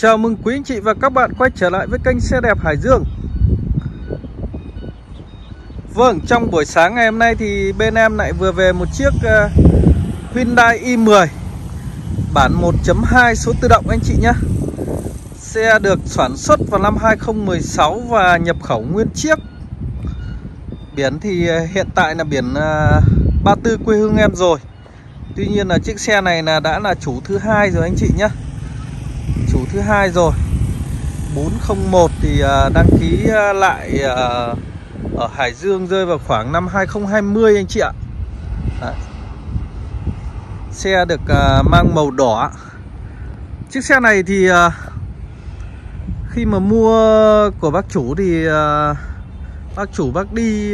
Chào mừng quý anh chị và các bạn quay trở lại với kênh xe đẹp Hải Dương. Vâng, trong buổi sáng ngày hôm nay thì bên em lại vừa về một chiếc ờ, Hyundai i10 Bản 1.2 số tự động anh chị nhé. Xe được sản xuất vào năm 2016 và nhập khẩu nguyên chiếc. Biển thì ờ, hiện tại là biển ờ, 34 quê hương em rồi. Tuy nhiên là chiếc xe này là đã là chủ thứ hai rồi anh chị nhé thứ hai rồi. 401 thì à, đăng ký à, lại à, ở Hải Dương rơi vào khoảng năm 2020 anh chị ạ. Đấy. Xe được mang màu đỏ. Chiếc xe này thì khi mà mua của bác chủ thì bác chủ bác đi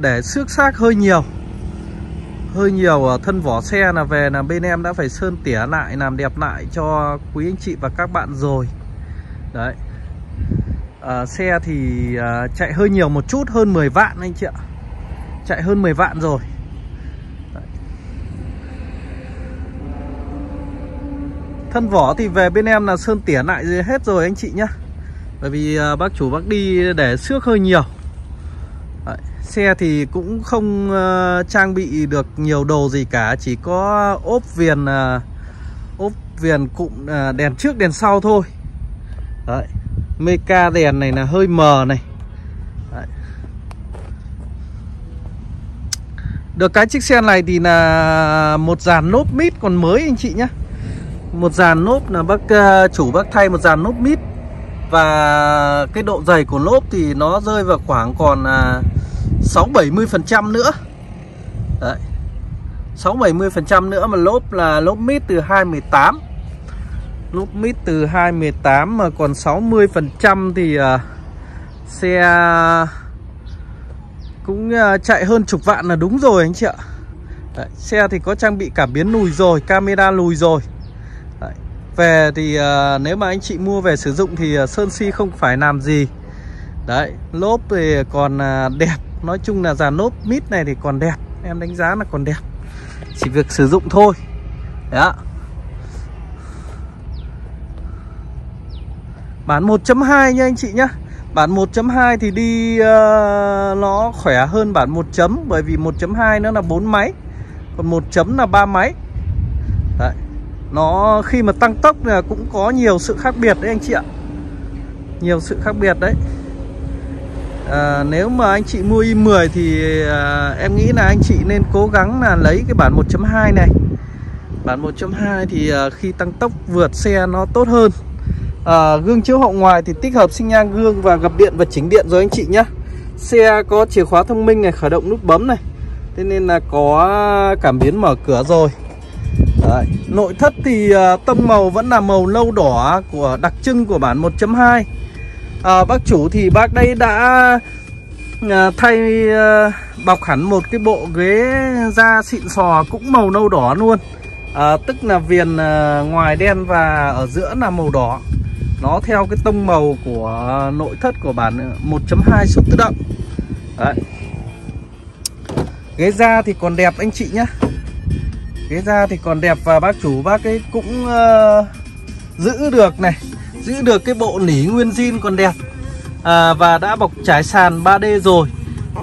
để xước xác hơi nhiều hơi nhiều à, thân vỏ xe là về là bên em đã phải sơn tỉa lại làm đẹp lại cho quý anh chị và các bạn rồi. Đấy. À, xe thì à, chạy hơi nhiều một chút hơn 10 vạn anh chị ạ. Chạy hơn 10 vạn rồi. Đấy. thân vỏ thì về bên em là sơn tỉa lại hết rồi anh chị nhá. Bởi vì à, bác chủ bác đi để xước hơi nhiều xe thì cũng không uh, trang bị được nhiều đồ gì cả Chỉ có ốp viền uh, ốp viền cụm uh, đèn trước đèn sau thôi. Đấy, meca đèn này là hơi mờ này. Đấy. Được cái chiếc xe này thì là một dàn nốt mít còn mới anh chị nhé Một dàn nốt là bác uh, chủ bác thay một dàn nốt mít. Và cái độ dày của lốp thì nó rơi vào khoảng còn à, à, 6-70% nữa. Đấy. 6-70% nữa mà lốp là lốp mít từ 218 Lốp mít từ 218 mà còn 60% thì uh, xe cũng uh, chạy hơn chục vạn là đúng rồi anh chị ạ. Đấy, Xe thì có trang bị cảm biến lùi rồi, camera lùi rồi. Đấy, Về thì uh, nếu mà anh chị mua về sử dụng thì uh, Sơn Si không phải làm gì. Đấy, lốp thì còn uh, đẹp Nói chung là dàn lốp mít này thì còn đẹp. Em đánh giá là còn đẹp. Chỉ việc sử dụng thôi. Đó. Bản 1.2 nha anh chị nhá. Bản 1.2 thì đi uh, nó khỏe hơn bản 1 chấm Bởi vì 1.2 nó là 4 máy Còn 1 chấm là 3 máy. Đấy. Nó khi mà tăng tốc là cũng có nhiều sự khác biệt đấy anh chị ạ. Nhiều sự khác biệt đấy à, Nếu mà anh chị mua i10 thì à, em nghĩ là anh chị nên cố gắng là lấy cái bản 1.2 này. Bản 1.2 thì à, khi tăng tốc vượt xe nó tốt hơn. À, Gương chiếu hậu ngoài thì tích hợp sinh nhang gương và gập điện và chỉnh điện rồi anh chị nhé Xe có chìa khóa thông minh này, khởi động nút bấm này. Thế nên là có cảm biến mở cửa rồi. Đấy. Nội thất thì tông màu vẫn là màu nâu đỏ của đặc trưng của bản 1.2 à, Bác chủ thì bác đây đã à, thay à, bọc hẳn một cái bộ ghế da xịn sò cũng màu nâu đỏ luôn. À, Tức là viền à, ngoài đen và ở giữa là màu đỏ. Nó theo cái tông màu của nội thất của bản 1.2 số tự động. Đấy. Ghế da thì còn đẹp anh chị nhé Ghế da thì còn đẹp và bác chủ bác ấy cũng uh, giữ được này. Giữ được cái bộ nỉ nguyên zin còn đẹp. À, Và đã bọc trải sàn 3D rồi.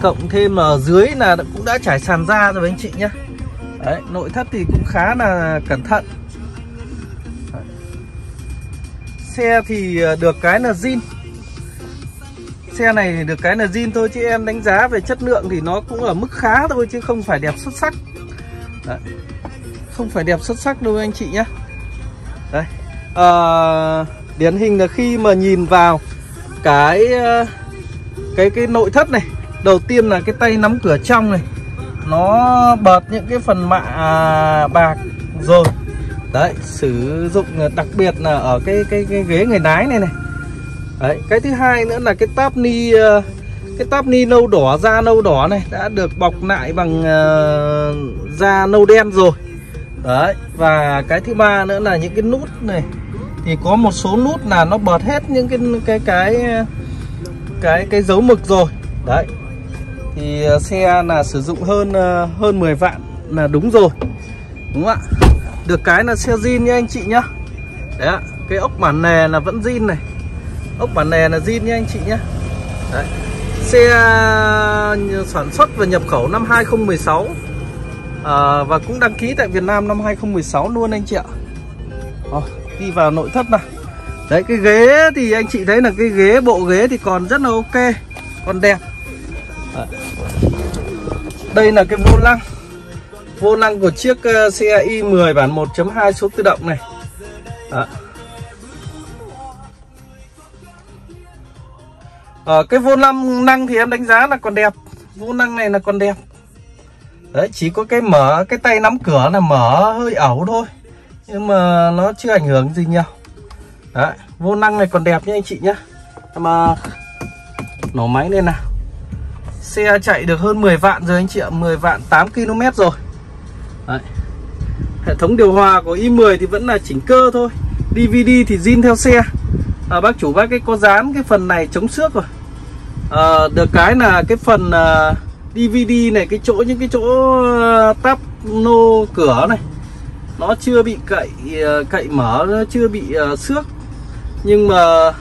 Cộng thêm ở dưới là cũng đã trải sàn ra rồi anh chị nhé Đấy, nội thất thì cũng khá là cẩn thận. Đấy. Xe thì à, được cái là zin. Xe này được cái là zin thôi chứ em đánh giá về chất lượng thì nó cũng ở mức khá thôi chứ không phải đẹp xuất sắc. Đấy. Không phải đẹp xuất sắc đâu anh chị nhé đây uh, điển hình là khi mà nhìn vào cái ờ, cái cái nội thất này đầu tiên là cái tay nắm cửa trong này nó bật những cái phần mạ à, bạc rồi. Đấy sử dụng ờ, đặc biệt là ở cái cái cái ghế người lái này này. Đấy cái thứ hai nữa là cái táp ni cái táp ni nâu đỏ da nâu đỏ này đã được bọc lại bằng uh, da nâu đen rồi. Đấy Và cái thứ ba nữa là những cái nút này. Thì có một số nút là nó bật hết những cái cái cái cái cái dấu mực rồi. Đấy. Thì ờ, xe là sử dụng hơn ờ, hơn 10 vạn là đúng rồi. Đúng không ạ? Được cái là xe zin nha anh chị nhá. Đấy ạ. Cái ốc bản nè là vẫn zin này. Ốc bản nè là zin nha anh chị nhá. Đấy. xe ờ, sản xuất và nhập khẩu năm 2016 à, và cũng đăng ký tại Việt Nam năm 2016 luôn anh chị ạ. À, đi vào nội thất này đấy, cái ghế thì anh chị thấy là cái ghế, bộ ghế thì còn rất là ok, còn đẹp. Đây là cái vô lăng. Vô lăng của chiếc ờ, xe i10 bản 1.2 số tự động này. Đó. Ờ, cái vô lăng năng thì em đánh giá là còn đẹp. Vô lăng này là còn đẹp. Đấy, chỉ có cái mở, cái tay nắm cửa là mở, hơi ẩu thôi nhưng mà nó chưa ảnh hưởng gì nhiều. Đấy vô năng này còn đẹp nhá anh chị nhé mà nổ máy lên nào. Xe chạy được hơn 10 vạn rồi anh chị ạ 10 vạn 8 km rồi. Đấy. hệ thống điều hòa của i10 thì vẫn là chỉnh cơ thôi. DVD thì zin theo xe. À, bác chủ bác cái có dán cái phần này chống xước rồi. À, được cái là cái phần uh, à, DVD này cái chỗ những cái chỗ uh, tắp nô cửa này nó chưa bị cậy ờ, cậy mở nó chưa bị uh, xước. Nhưng mà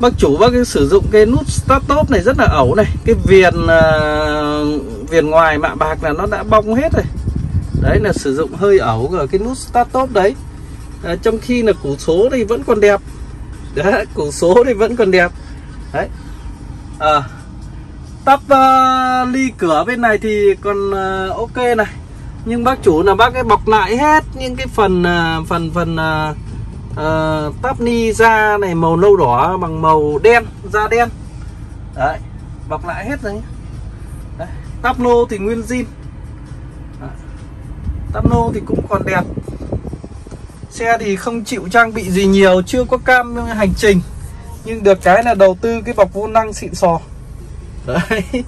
bác chủ bác sử dụng cái nút start top này rất là ẩu này. Cái viền uh, viền ngoài mạ bạc là nó đã bong hết rồi. Đấy là sử dụng hơi ẩu ở cái nút start top đấy. À, trong khi là củ số thì vẫn còn đẹp. Đấy, củ số thì vẫn còn đẹp. Đấy. À, tắp uh, ly cửa bên này thì còn uh, ok này nhưng bác chủ là bác ấy bọc lại hết những cái phần à, phần phần uh, uh, ni da này màu nâu đỏ bằng màu đen da đen. Đấy bọc lại hết rồi nhé. Đấy. nô thì nguyên zin. Táp nô thì cũng còn đẹp. Xe thì không chịu trang bị gì nhiều chưa có cam hành trình. Nhưng được cái là đầu tư cái bọc vô năng xịn sò. Đấy.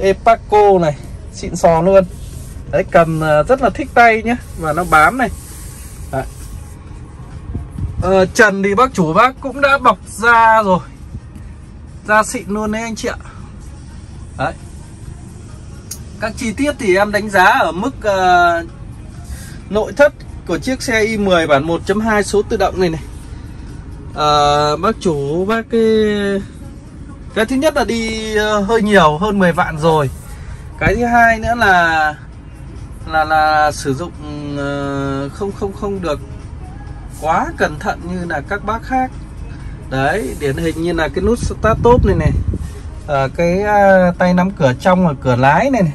Epaco này xịn sò luôn đấy cầm ờ, rất là thích tay nhé và nó bám này. Đấy. Ờ, trần thì bác chủ bác cũng đã bọc ra rồi. Da xịn luôn đấy anh chị ạ. Đấy. Các chi tiết thì em đánh giá ở mức uh, nội thất của chiếc xe i10 bản 1.2 số tự động này này. À, bác chủ bác cái cái thứ nhất là đi hơi nhiều hơn 10 vạn rồi. Cái thứ hai nữa là là là sử dụng ờ, không không không được quá cẩn thận như là các bác khác. Đấy điển hình như là cái nút start top này này ở cái ờ, tay nắm cửa trong và cửa lái này này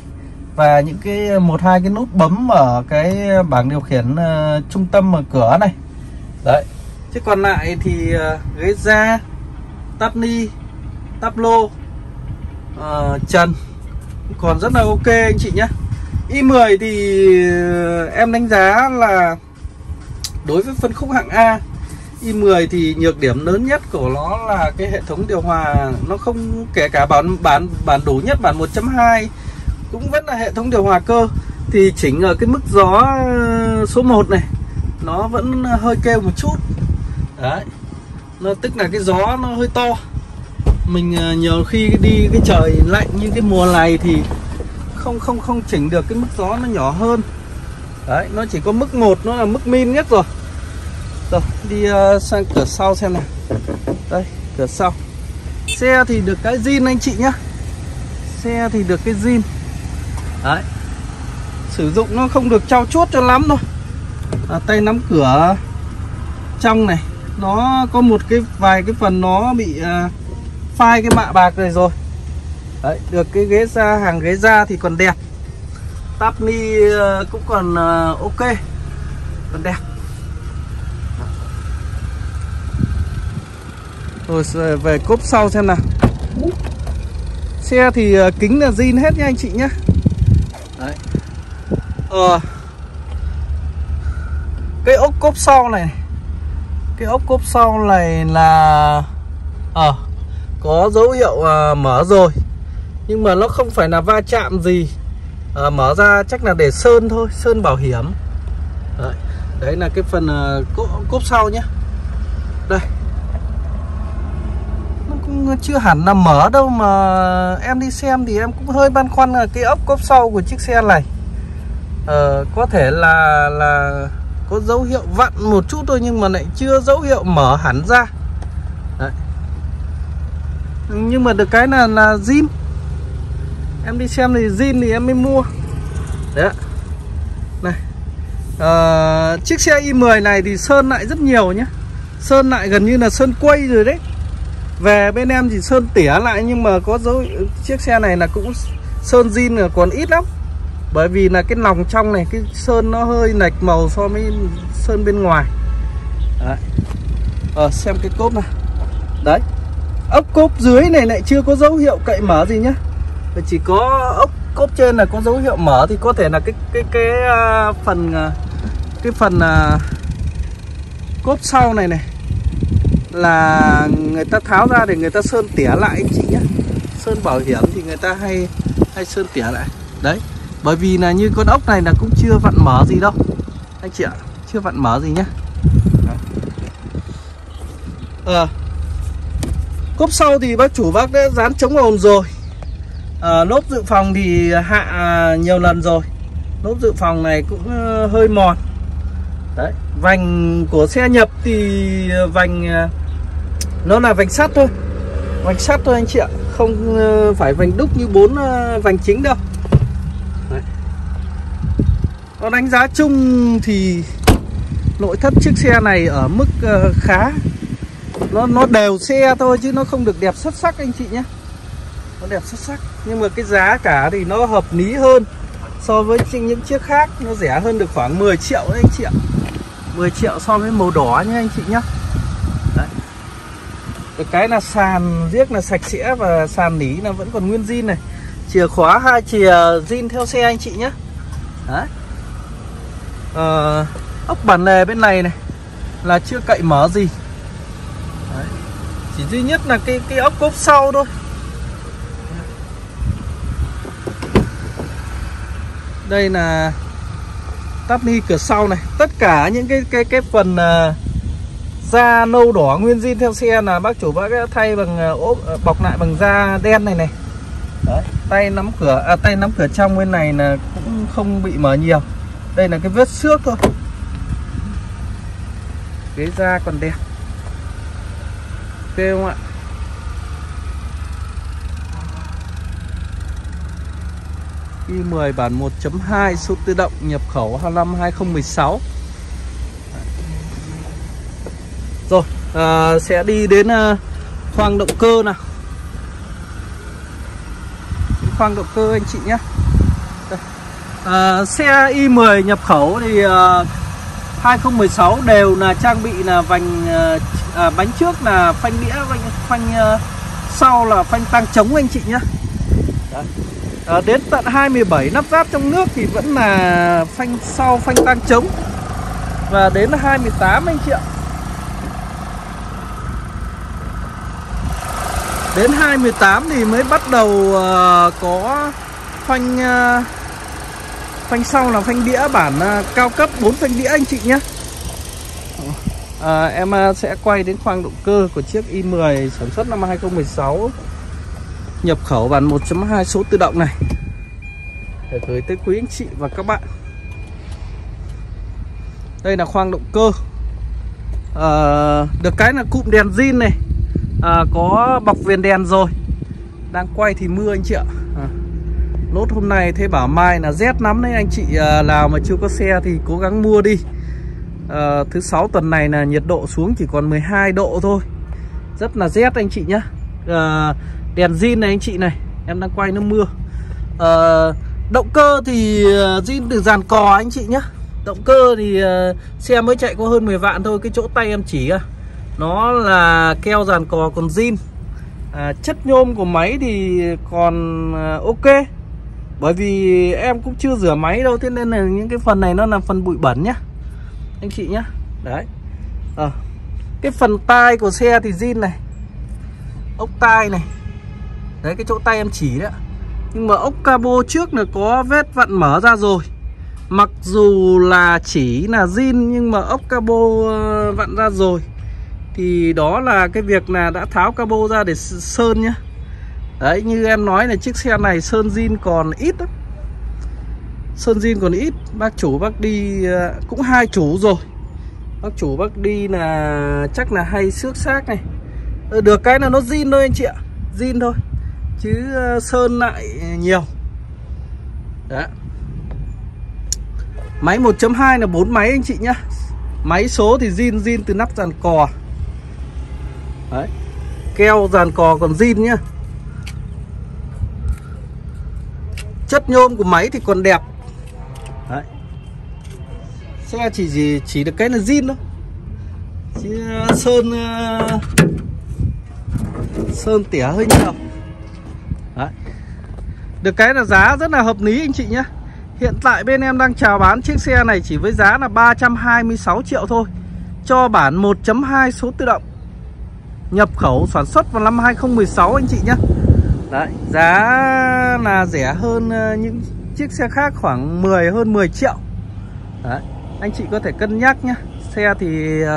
và những cái một hai cái nút bấm ở cái bảng điều khiển uh, trung tâm mở cửa này. Đấy chứ còn lại thì uh, ghế da tắp ni tắp lô uh, trần còn rất là ok anh chị nhé i10 thì ờ, em đánh giá là đối với phân khúc hạng A i10 thì nhược điểm lớn nhất của nó là cái hệ thống điều hòa nó không kể cả bản bản bản đủ nhất bản 1.2 cũng vẫn là hệ thống điều hòa cơ. Thì chỉnh ở cái mức gió ờ, số 1 này, nó vẫn hơi kêu một chút. Đấy, nó tức là cái gió nó hơi to. Mình ờ, nhiều khi đi cái trời lạnh như cái mùa này thì không không không chỉnh được cái mức gió nó nhỏ hơn. Đấy nó chỉ có mức một nó là mức min nhất rồi. Rồi đi uh, sang cửa sau xem nào. Đây cửa sau. Xe thì được cái zin anh chị nhá. Xe thì được cái zin. Đấy. Sử dụng nó không được trao chuốt cho lắm thôi. À, tay nắm cửa trong này. Nó có một cái vài cái phần nó bị uh, phai cái mạ bạc này rồi đấy được cái ghế da hàng ghế da thì còn đẹp. Táp ni ờ, cũng còn ờ, ok. Còn đẹp. Rồi ờ, về cốp sau xem nào. Xe thì kính là zin hết nha anh chị nhé đấy. Ờ. Cái ốc cốp sau này. Cái ốc cốp sau này là ờ à, có dấu hiệu à, mở rồi nhưng mà nó không phải là va chạm gì. À, mở ra chắc là để sơn thôi sơn bảo hiểm. Đấy, đấy là cái phần uh, cốp, cốp sau nhé. Đây. Nó cũng chưa hẳn là mở đâu mà em đi xem thì em cũng hơi băn khoăn là cái ốc cốp sau của chiếc xe này ờ, có thể là là có dấu hiệu vặn một chút thôi nhưng mà lại chưa dấu hiệu mở hẳn ra. Đấy. nhưng mà được cái là là zin em đi xem thì zin thì em mới mua. Đấy này à, chiếc xe i10 này thì sơn lại rất nhiều nhé sơn lại gần như là sơn quay rồi đấy. Về bên em thì sơn tỉa lại nhưng mà có dấu chiếc xe này là cũng sơn zin là còn ít lắm. Bởi vì là cái lòng trong này cái sơn nó hơi lệch màu so với sơn bên ngoài. Đấy. à, xem cái cốp này đấy. Ốc cốp dưới này lại chưa có dấu hiệu cậy mở gì nhá chỉ có ốc cốp trên là có dấu hiệu mở thì có thể là cái cái cái uh, phần uh, cái phần uh, cốp sau này này là người ta tháo ra để người ta sơn tỉa lại anh chị nhé. Sơn bảo hiểm thì người ta hay hay sơn tỉa lại. Đấy bởi vì là như con ốc này là cũng chưa vặn mở gì đâu. Anh chị ạ chưa vặn mở gì nhá à, ờ, cốp sau thì bác chủ bác đã dán chống ồn rồi. Ờ, à, lốp dự phòng thì hạ nhiều lần rồi. Lốp dự phòng này cũng ờ, hơi mòn. Đấy vành của xe nhập thì vành ờ, nó là vành sắt thôi. Vành sắt thôi anh chị ạ không phải vành đúc như bốn vành chính đâu. Đấy. còn đánh giá chung thì nội thất chiếc xe này ở mức khá. Nó nó đều xe thôi chứ nó không được đẹp xuất sắc anh chị nhé. Nó đẹp xuất sắc nhưng mà cái giá cả thì nó hợp lý hơn so với những chiếc khác. Nó rẻ hơn được khoảng 10 triệu đấy anh chị ạ. 10 triệu so với màu đỏ nhé anh chị nhé. Đấy. Cái, cái là sàn riếc là sạch sẽ và sàn nỉ là vẫn còn nguyên zin này. Chìa khóa hai chìa zin theo xe anh chị nhé. Đấy. Ờ, ốc bản lề bên này này là chưa cậy mở gì. Đấy. chỉ duy nhất là cái cái ốc cốp sau thôi. Đây là tắp ni cửa sau này. Tất cả những cái cái cái phần uh, da nâu đỏ nguyên zin theo xe là bác chủ bác thay bằng ờ, uh, ốp ờ, bọc lại bằng da đen này này. Đấy, tay nắm cửa à, tay nắm cửa trong bên này là cũng không bị mở nhiều. Đây là cái vết xước thôi. Ghế da còn đẹp. Ok không ạ? I10 bản 1.2 số tự động nhập khẩu 25 2016 Rồi à, sẽ đi đến à, khoang động cơ nào. Khoang động cơ anh chị nhé. À, Xe i10 nhập khẩu thì à, 2016 đều là trang bị là vành à, à, bánh trước là phanh đĩa phanh, phanh à, sau là phanh tăng chống anh chị nhé. Đấy à, đến tận 27 nắp ráp trong nước thì vẫn là phanh sau phanh tang trống. Và đến 28 anh chị ạ. Đến 28 thì mới bắt đầu uh, có phanh uh, phanh sau là phanh đĩa bản uh, cao cấp 4 phanh đĩa anh chị nhé. À, em uh, sẽ quay đến khoang động cơ của chiếc i10 sản xuất năm 2016 nhập khẩu bản 1.2 số tự động này. Để gửi tới quý anh chị và các bạn. Đây là khoang động cơ. À, được cái là cụm đèn zin này. À, có bọc viền đèn rồi. Đang quay thì mưa anh chị ạ. Ờ, à. nốt hôm nay thế bảo mai là rét lắm đấy anh chị. À, nào mà chưa có xe thì cố gắng mua đi. À, thứ sáu tuần này là nhiệt độ xuống chỉ còn 12 độ thôi. Rất là rét anh chị nhá. À, đèn zin này anh chị này em đang quay nó mưa. À, động cơ thì ờ, zin từ dàn cò anh chị nhá. Động cơ thì uh, xe mới chạy có hơn 10 vạn thôi cái chỗ tay em chỉ à nó là keo dàn cò còn zin. À, chất nhôm của máy thì còn uh, ok. Bởi vì em cũng chưa rửa máy đâu thế nên là những cái phần này nó là phần bụi bẩn nhá. Anh chị nhá. Đấy. À, cái phần tai của xe thì zin này. Ốc tai này đấy, cái chỗ tay em chỉ đấy nhưng mà ốc cabo trước là có vết vặn mở ra rồi. Mặc dù là chỉ là zin nhưng mà ốc cabo ờ, vặn ra rồi. Thì đó là cái việc là đã tháo cabo ra để sơn nhá. Đấy, như em nói là chiếc xe này sơn zin còn ít lắm. Sơn zin còn ít, Bác chủ, bác đi ờ, cũng hai chủ rồi. Bác chủ, bác đi là chắc là hay xước xác này. Ờ, được cái là nó zin thôi anh chị ạ, zin thôi. Chứ ờ, sơn lại nhiều. Đấy Máy 1.2 là 4 máy anh chị nhá. Máy số thì zin zin từ nắp dàn cò. Đấy. Keo dàn cò còn zin nhá. Chất nhôm của máy thì còn đẹp. Đấy. Xe chỉ chỉ, chỉ được cái là zin thôi. Chứ sơn ờ, Sơn tỉa hơi nhiều. Được cái là giá rất là hợp lý anh chị nhé. Hiện tại bên em đang chào bán chiếc xe này chỉ với giá là 326 triệu thôi. Cho bản 1.2 số tự động. Nhập khẩu sản xuất vào năm 2016 anh chị nhé. Đấy, giá là rẻ hơn ờ, những chiếc xe khác khoảng 10 hơn 10 triệu. Đấy, anh chị có thể cân nhắc nhé. Xe thì uh,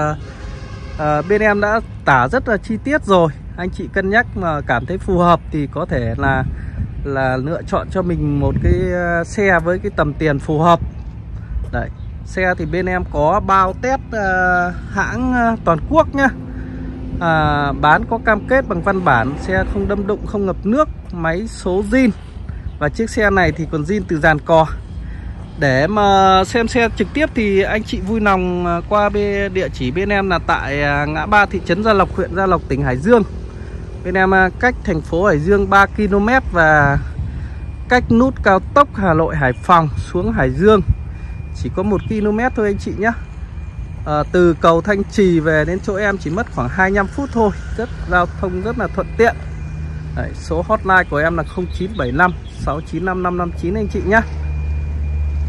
uh, bên em đã tả rất là chi tiết rồi. Anh chị cân nhắc mà cảm thấy phù hợp thì có thể là là lựa chọn cho mình một cái ờ, xe với cái tầm tiền phù hợp. Đấy, xe thì bên em có bao test uh, hãng uh, toàn quốc nhá. À, bán có cam kết bằng văn bản xe không đâm đụng không ngập nước máy số zin. Và chiếc xe này thì còn zin từ dàn cò. Để mà xem xe trực tiếp thì anh chị vui lòng qua bên địa chỉ bên em là tại ngã ba thị trấn Gia Lộc huyện Gia Lộc tỉnh Hải Dương bên em cách thành phố Hải Dương 3 km và cách nút cao tốc Hà Nội Hải Phòng xuống Hải Dương. Chỉ có một km thôi anh chị nhé à, ờ, từ cầu Thanh Trì về đến chỗ em chỉ mất khoảng 25 phút thôi. Rất giao thông rất là thuận tiện. Đấy, số hotline của em là 0975 695 559 anh chị nhé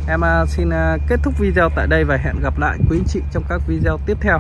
Em à, xin à, kết thúc video tại đây và hẹn gặp lại quý anh chị trong các video tiếp theo.